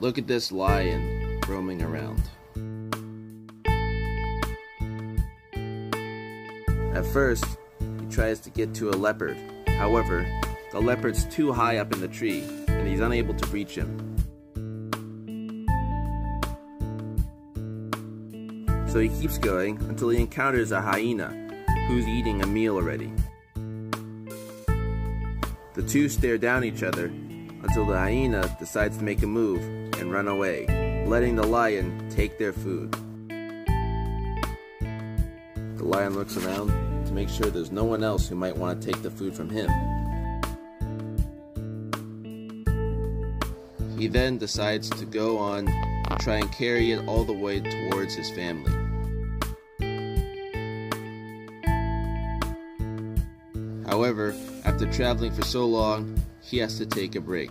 Look at this lion roaming around. At first, he tries to get to a leopard. However, the leopard's too high up in the tree, and he's unable to reach him. So he keeps going until he encounters a hyena, who's eating a meal already. The two stare down each other until the hyena decides to make a move and run away, letting the lion take their food. The lion looks around to make sure there's no one else who might want to take the food from him. He then decides to go on and try and carry it all the way towards his family. However, after traveling for so long, he has to take a break.